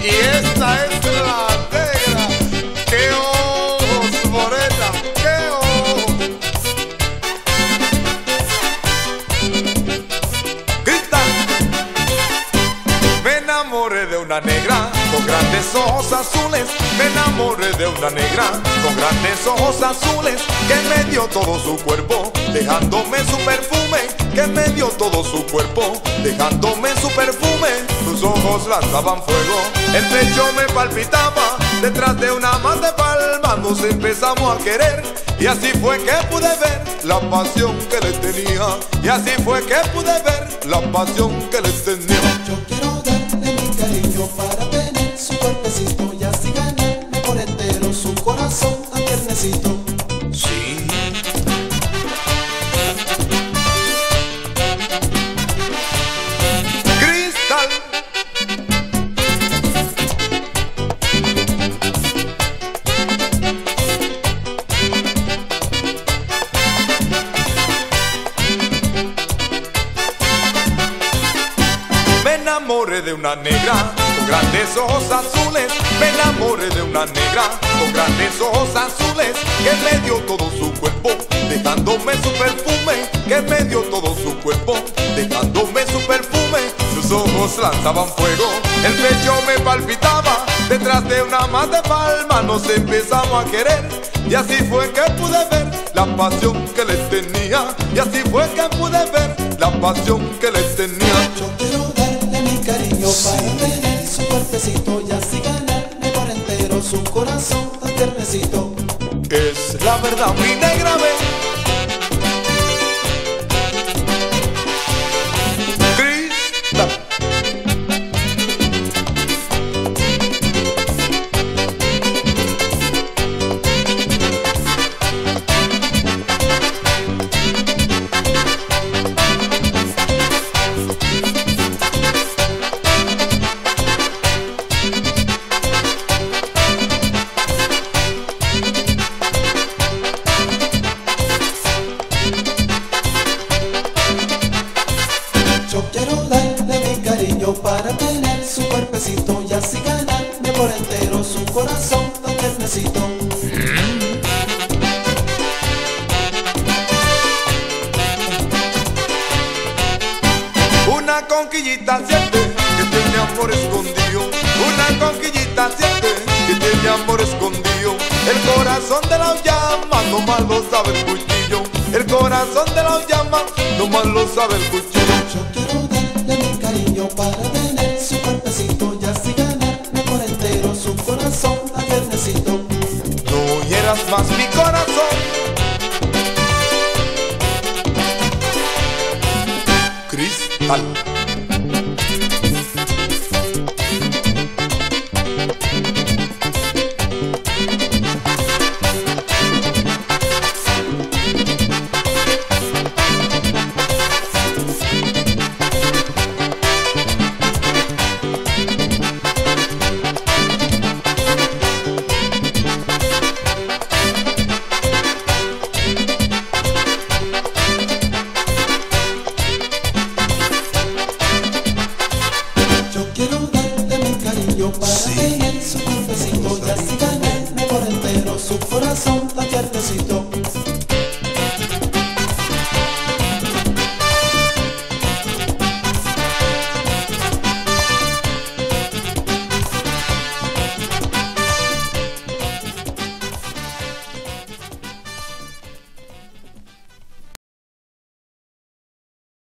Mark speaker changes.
Speaker 1: Y esta es la negra. ¡Qué ojos, morena! ¡Qué ojos! Grita. Me enamoré de una negra con grandes ojos azules. Me enamoré de una negra con grandes ojos azules que me dio todo su cuerpo, dejándome su perfume. Que me dio todo su cuerpo, dejándome su perfume. Sus ojos lanzaban fuego, el pecho me palpitaba. Detrás de una más de palma nos empezamos a querer. Y así fue que pude ver la pasión que le tenía. Y así fue que pude ver la pasión que le tenía. Enamoré de una negra con grandes ojos azules. Me enamoré de una negra con grandes ojos azules que me dio todo su cuerpo, dejándome su perfume. Que me dio todo su cuerpo, dejándome su perfume. Sus ojos lanzaban fuego, el pecho me palpitaba. Detrás de una más de palma nos empezamos a querer. Y así fue que pude ver la pasión que le tenía. Y así fue que pude ver la pasión que le tenía.
Speaker 2: Tiernecito.
Speaker 1: Es la verdad, mi negra ve.
Speaker 2: Para tener su cuerpecito y así ganarme por entero su corazón tan tiernecito.
Speaker 1: Una conquillita siente que tiene amor escondido. Una conquillita siente que tiene amor escondido. El corazón de la llama, no más lo sabe el cuchillo. El corazón de la llama, no más lo sabe el cuchillo.
Speaker 2: Bye. coração.